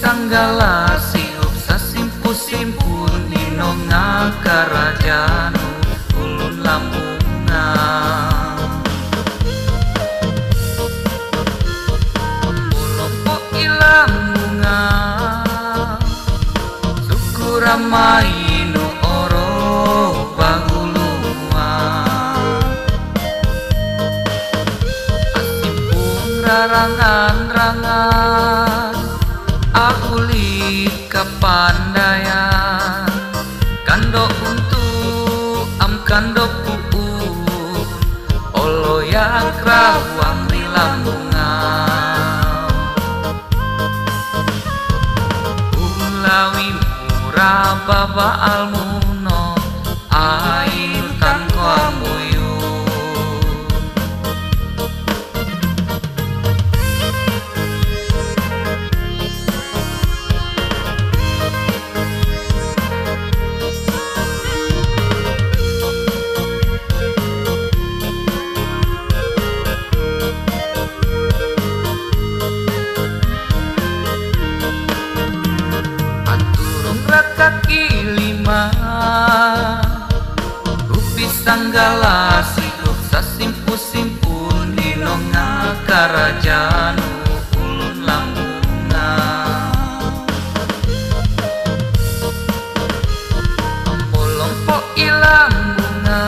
sanggala siup sasimpu-simpu nino ngakarajanu ulun lambunga Ulompo ilang bunga Sukuramai oro bahulua Asipung rarangan-rangan Aku kapandaian Kando untuk am kando pupu Olo yang kerawang di lambungan. Ulawi murah baba almuno Air kaki lima. Rupi sanggala sirup sasimpu-simpu Nino ngakarajanu ulun lambunga Ampolompo ilang bunga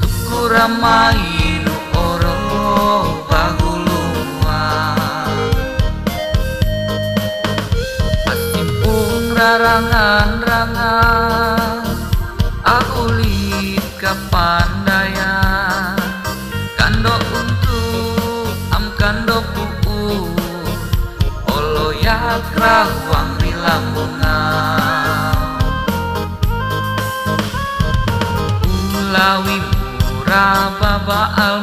Sukuramai nu Aku lihat kapandaian Kando untuk am kando pupu Olo ya kerawang di lambungan Ulawi murah baba almu